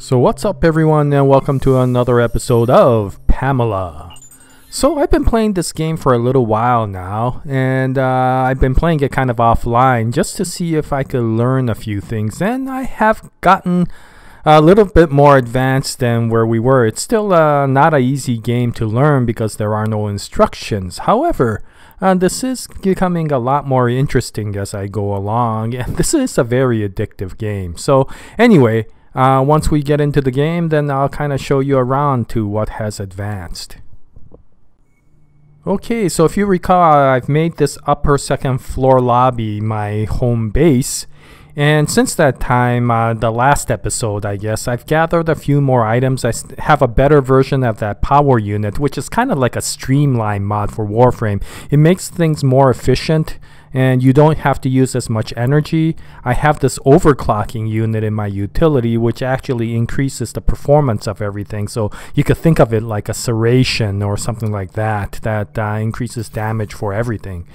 So what's up everyone and welcome to another episode of Pamela. So I've been playing this game for a little while now and uh, I've been playing it kind of offline just to see if I could learn a few things and I have gotten a little bit more advanced than where we were. It's still uh, not an easy game to learn because there are no instructions. However, uh, this is becoming a lot more interesting as I go along and this is a very addictive game. So anyway, uh, once we get into the game, then I'll kind of show you around to what has advanced. Okay, so if you recall, I've made this upper second floor lobby my home base. And since that time, uh, the last episode, I guess, I've gathered a few more items. I have a better version of that power unit, which is kind of like a streamline mod for Warframe. It makes things more efficient and you don't have to use as much energy. I have this overclocking unit in my utility which actually increases the performance of everything so you could think of it like a serration or something like that that uh, increases damage for everything.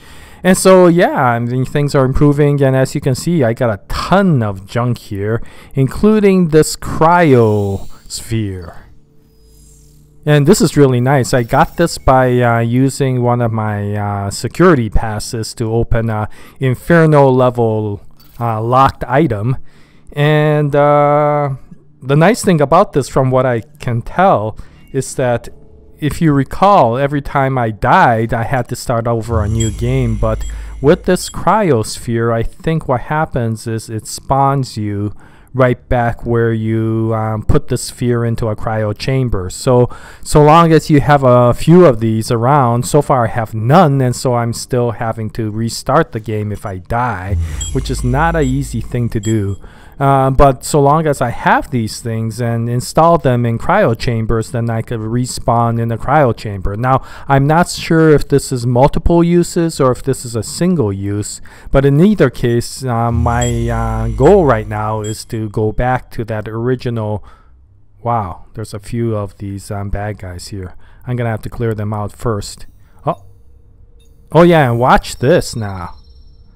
And so yeah, I mean things are improving and as you can see I got a ton of junk here including this cryosphere. And this is really nice. I got this by uh, using one of my uh, security passes to open a Inferno level uh, locked item. And uh, the nice thing about this, from what I can tell, is that if you recall, every time I died, I had to start over a new game. But with this cryosphere, I think what happens is it spawns you right back where you um, put the sphere into a cryo chamber. So, so long as you have a few of these around, so far I have none, and so I'm still having to restart the game if I die, which is not an easy thing to do. Uh, but so long as I have these things and install them in cryo chambers, then I could respawn in the cryo chamber. Now, I'm not sure if this is multiple uses or if this is a single use, but in either case, uh, my uh, goal right now is to go back to that original. Wow, there's a few of these um, bad guys here. I'm gonna have to clear them out first. Oh, oh yeah, and watch this now.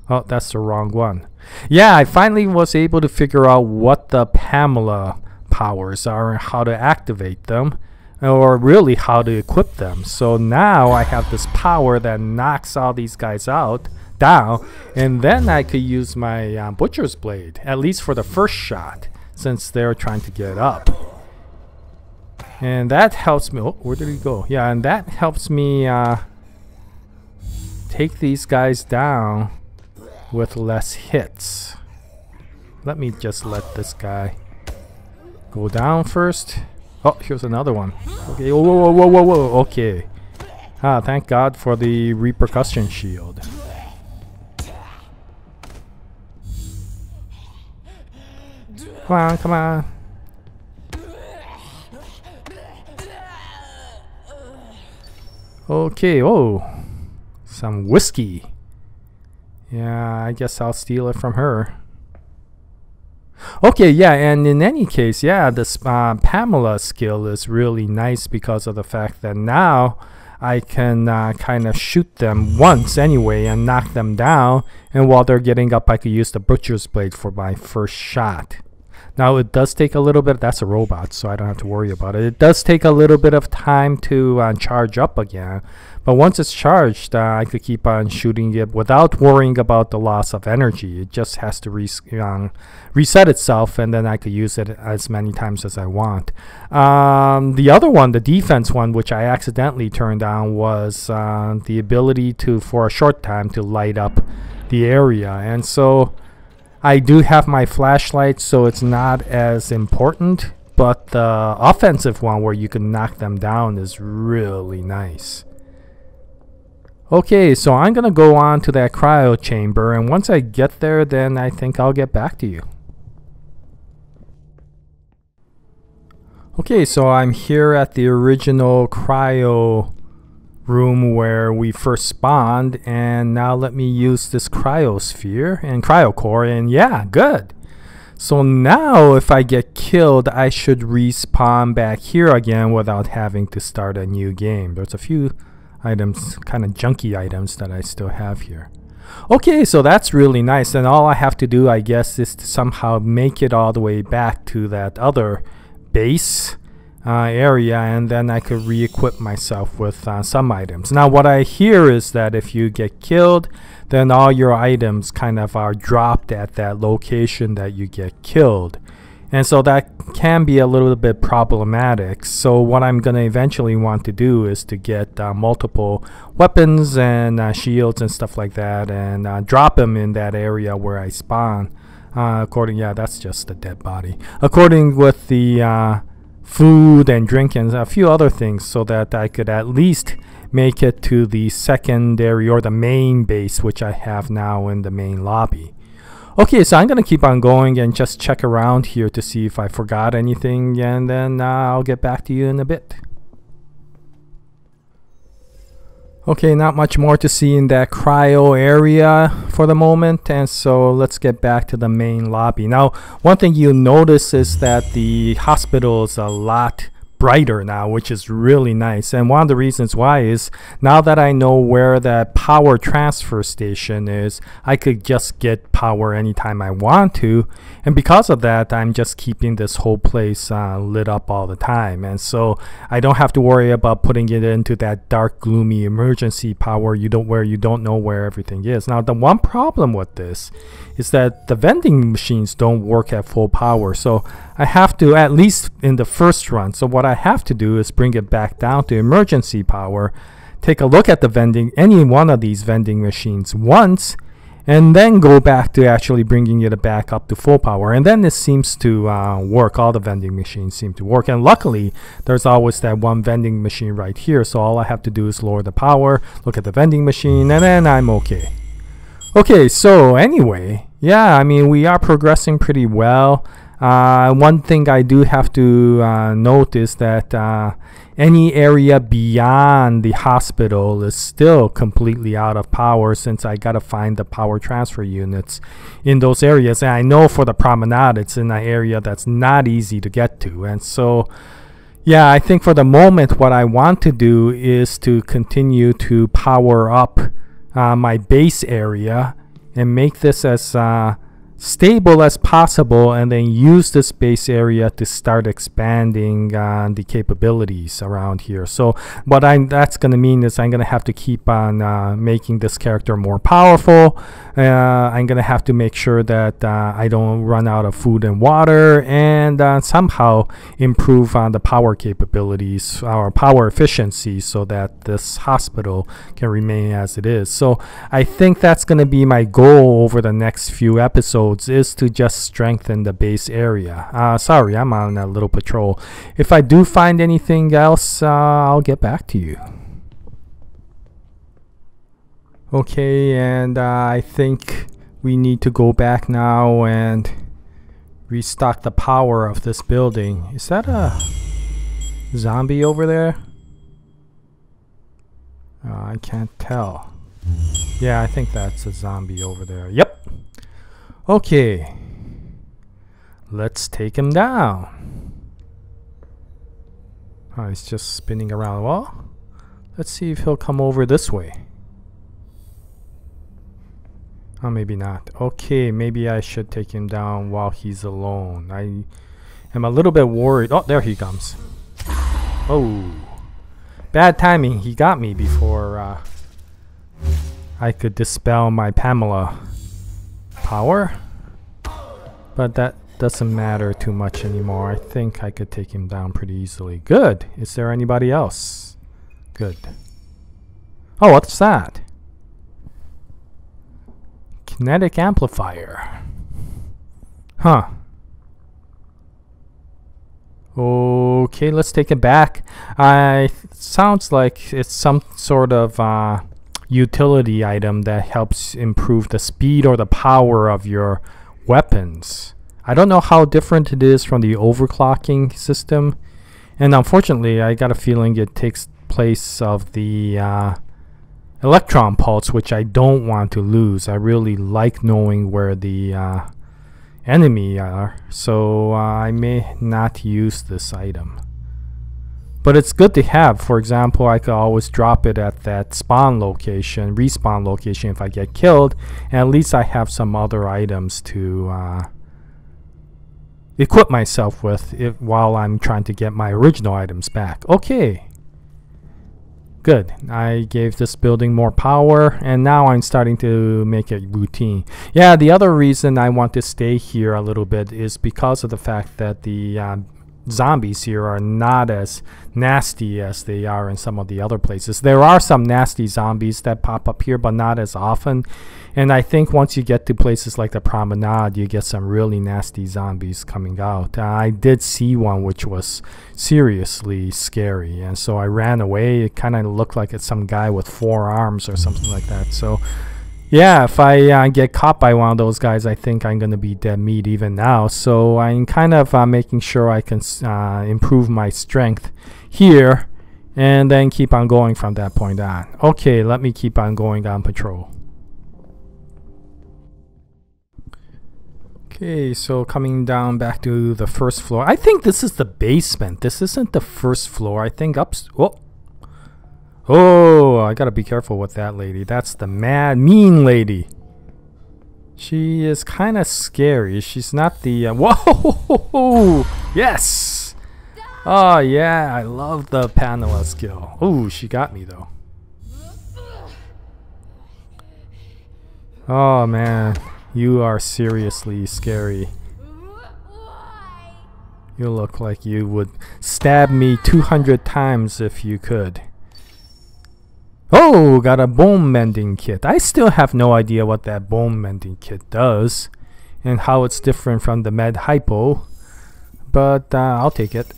Oh, that's the wrong one. Yeah, I finally was able to figure out what the Pamela powers are and how to activate them or really how to equip them. So now I have this power that knocks all these guys out down and then I could use my uh, butcher's blade at least for the first shot since they're trying to get up. And that helps me. Oh, where did he go? Yeah, and that helps me uh, take these guys down with less hits. Let me just let this guy go down first. Oh, here's another one. Okay, whoa, whoa, whoa, whoa, whoa, okay. Ah, thank God for the repercussion shield. Come on, come on. Okay, oh. Some whiskey. Yeah, I guess I'll steal it from her. Okay, yeah, and in any case, yeah, this uh, Pamela skill is really nice because of the fact that now I can uh, kind of shoot them once anyway and knock them down, and while they're getting up, I could use the butcher's blade for my first shot. Now it does take a little bit, that's a robot, so I don't have to worry about it. It does take a little bit of time to uh, charge up again, but once it's charged, uh, I could keep on shooting it without worrying about the loss of energy. It just has to um, reset itself, and then I could use it as many times as I want. Um, the other one, the defense one, which I accidentally turned on, was uh, the ability to, for a short time, to light up the area. And so I do have my flashlight, so it's not as important. But the offensive one, where you can knock them down, is really nice. Okay, so I'm gonna go on to that cryo chamber, and once I get there, then I think I'll get back to you. Okay, so I'm here at the original cryo room where we first spawned and now let me use this cryosphere and cryocore and yeah good. So now if I get killed I should respawn back here again without having to start a new game. There's a few items kind of junky items that I still have here. Okay so that's really nice and all I have to do I guess is to somehow make it all the way back to that other base uh, area and then I could re-equip myself with uh, some items. Now what I hear is that if you get killed then all your items kind of are dropped at that location that you get killed. And so that can be a little bit problematic. So what I'm going to eventually want to do is to get uh, multiple weapons and uh, shields and stuff like that and uh, drop them in that area where I spawn. Uh, according, yeah, that's just a dead body. According with the uh, food and drink and a few other things so that I could at least make it to the secondary or the main base which I have now in the main lobby. Okay, so I'm going to keep on going and just check around here to see if I forgot anything and then uh, I'll get back to you in a bit. Okay, not much more to see in that cryo area for the moment and so let's get back to the main lobby. Now, one thing you'll notice is that the hospital is a lot brighter now, which is really nice. And one of the reasons why is now that I know where that power transfer station is, I could just get power anytime I want to. And because of that, I'm just keeping this whole place uh, lit up all the time. And so I don't have to worry about putting it into that dark, gloomy emergency power you don't where you don't know where everything is. Now, the one problem with this is that the vending machines don't work at full power. So I have to, at least in the first run, so what I have to do is bring it back down to emergency power, take a look at the vending, any one of these vending machines once, and then go back to actually bringing it back up to full power. And then this seems to uh, work. All the vending machines seem to work. And luckily, there's always that one vending machine right here. So all I have to do is lower the power, look at the vending machine, and then I'm okay. Okay, so anyway, yeah, I mean, we are progressing pretty well. Uh, one thing I do have to uh, note is that uh, any area beyond the hospital is still completely out of power since I gotta find the power transfer units in those areas. And I know for the promenade, it's in an area that's not easy to get to. And so, yeah, I think for the moment, what I want to do is to continue to power up uh, my base area and make this as uh, stable as possible and then use this space area to start expanding uh, the capabilities around here. So what I that's gonna mean is I'm gonna have to keep on uh, making this character more powerful. Uh, I'm gonna have to make sure that uh, I don't run out of food and water and uh, somehow improve on the power capabilities our power efficiency so that this hospital can remain as it is. So I think that's gonna be my goal over the next few episodes is to just strengthen the base area. Uh, sorry, I'm on a little patrol. If I do find anything else, uh, I'll get back to you. Okay, and uh, I think we need to go back now and restock the power of this building. Is that a zombie over there? Uh, I can't tell. Yeah, I think that's a zombie over there. Yep. Okay. Let's take him down. Oh, he's just spinning around. Well, let's see if he'll come over this way. Oh, maybe not. Okay, maybe I should take him down while he's alone. I am a little bit worried. Oh, there he comes. Oh. Bad timing. He got me before uh, I could dispel my Pamela power. But that doesn't matter too much anymore. I think I could take him down pretty easily. Good. Is there anybody else? Good. Oh, what's that? Kinetic amplifier. Huh. Okay, let's take it back. I sounds like it's some sort of uh, utility item that helps improve the speed or the power of your weapons. I don't know how different it is from the overclocking system. And unfortunately, I got a feeling it takes place of the uh, electron pulse, which I don't want to lose. I really like knowing where the uh, enemy are. So uh, I may not use this item. But it's good to have. For example, I could always drop it at that spawn location, respawn location if I get killed. And at least I have some other items to uh, equip myself with if, while I'm trying to get my original items back. Okay. Good. I gave this building more power and now I'm starting to make it routine. Yeah, the other reason I want to stay here a little bit is because of the fact that the uh, zombies here are not as nasty as they are in some of the other places. There are some nasty zombies that pop up here, but not as often. And I think once you get to places like the promenade, you get some really nasty zombies coming out. I did see one which was seriously scary, and so I ran away. It kind of looked like it's some guy with four arms or something like that. So yeah, if I uh, get caught by one of those guys, I think I'm going to be dead meat even now. So I'm kind of uh, making sure I can uh, improve my strength here and then keep on going from that point on. Okay, let me keep on going on patrol. Okay, so coming down back to the first floor. I think this is the basement. This isn't the first floor. I think up. Oh, Oh, I gotta be careful with that lady. That's the mad, mean lady. She is kind of scary. She's not the... Uh, whoa! Yes! Oh, yeah. I love the Pamela skill. Oh, she got me, though. Oh, man. You are seriously scary. You look like you would stab me 200 times if you could. Oh, got a bone mending kit. I still have no idea what that bone mending kit does and how it's different from the med hypo, but uh, I'll take it.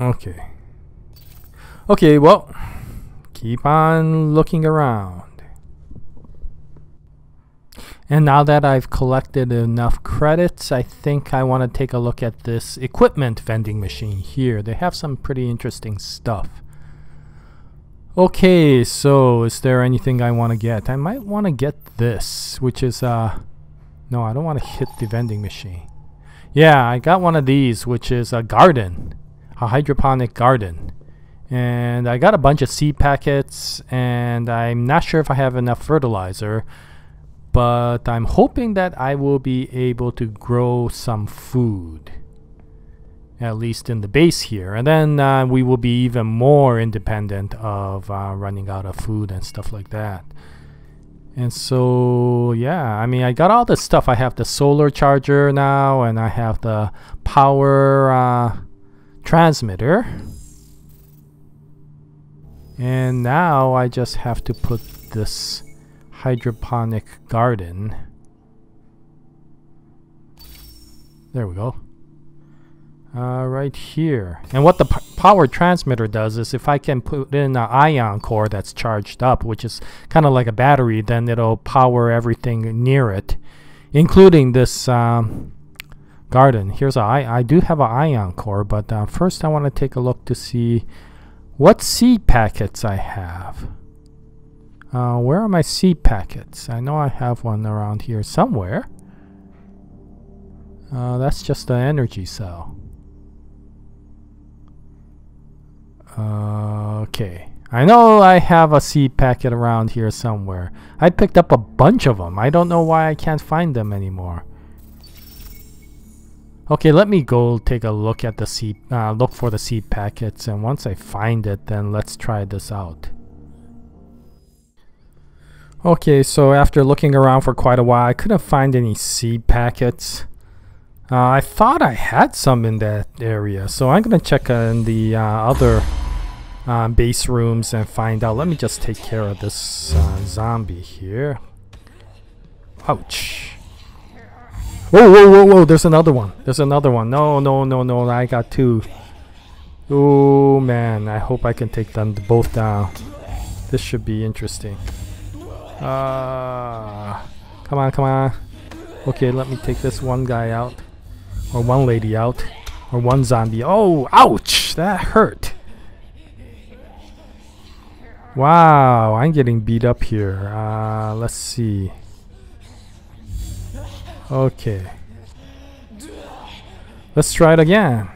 Okay. Okay, well, keep on looking around. And now that I've collected enough credits, I think I want to take a look at this equipment vending machine here. They have some pretty interesting stuff. Okay, so is there anything I want to get? I might want to get this, which is, uh, no, I don't want to hit the vending machine. Yeah, I got one of these, which is a garden, a hydroponic garden. And I got a bunch of seed packets, and I'm not sure if I have enough fertilizer but I'm hoping that I will be able to grow some food at least in the base here. And then uh, we will be even more independent of uh, running out of food and stuff like that. And so yeah I mean I got all the stuff. I have the solar charger now and I have the power uh, transmitter. And now I just have to put this hydroponic garden. There we go. Uh, right here. And what the power transmitter does is if I can put in an ion core that's charged up, which is kind of like a battery, then it'll power everything near it, including this um, garden. Here's a I, I do have an ion core, but uh, first I want to take a look to see what seed packets I have. Uh, where are my seed packets? I know I have one around here somewhere. Uh, that's just an energy cell. Uh, okay. I know I have a seed packet around here somewhere. I picked up a bunch of them. I don't know why I can't find them anymore. Okay, let me go take a look at the seed, uh, look for the seed packets, and once I find it, then let's try this out. Okay, so after looking around for quite a while, I couldn't find any seed packets. Uh, I thought I had some in that area, so I'm gonna check in the uh, other uh, base rooms and find out. Let me just take care of this uh, zombie here. Ouch. Whoa, whoa, whoa, whoa, there's another one. There's another one. No, no, no, no, I got two. Oh man, I hope I can take them both down. This should be interesting. Uh, come on, come on. Okay, let me take this one guy out. Or one lady out. Or one zombie. Oh, ouch! That hurt. Wow, I'm getting beat up here. Uh, let's see. Okay. Let's try it again.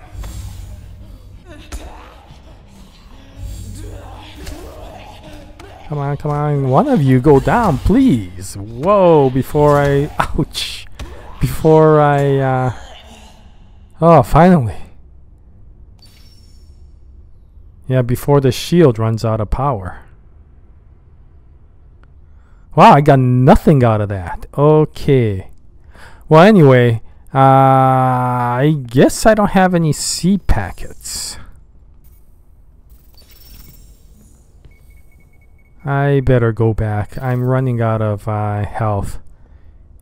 Come on, come on. One of you go down, please. Whoa, before I... Ouch. Before I... Uh, oh, finally. Yeah, before the shield runs out of power. Wow, I got nothing out of that. Okay. Well, anyway, uh, I guess I don't have any seed packets. I better go back. I'm running out of uh, health.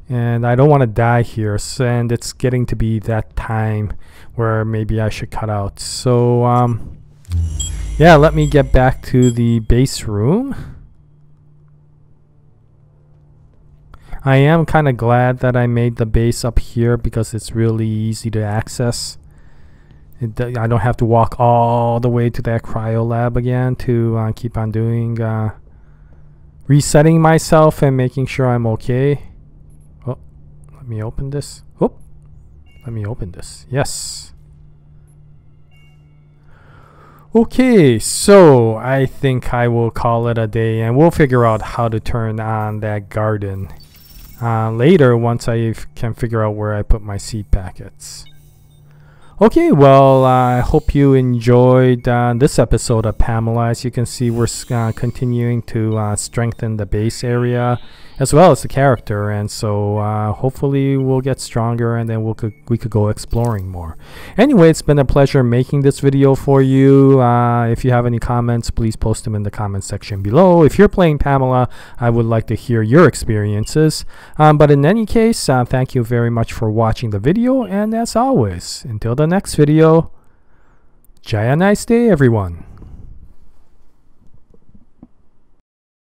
And I don't want to die here. So, and it's getting to be that time where maybe I should cut out. So, um, yeah, let me get back to the base room. I am kind of glad that I made the base up here because it's really easy to access. It, I don't have to walk all the way to that cryo lab again to uh, keep on doing uh, resetting myself and making sure I'm okay. Oh, let me open this. Oh, let me open this. Yes. Okay, so I think I will call it a day and we'll figure out how to turn on that garden uh, later once I can figure out where I put my seed packets. Okay, well, I uh, hope you enjoyed uh, this episode of Pamela. As you can see, we're uh, continuing to uh, strengthen the base area as well as the character, and so uh, hopefully we'll get stronger, and then we'll could, we could go exploring more. Anyway, it's been a pleasure making this video for you. Uh, if you have any comments, please post them in the comment section below. If you're playing Pamela, I would like to hear your experiences. Um, but in any case, thank you very much for watching the video, and as always, until the next video. Jaya nice day, everyone.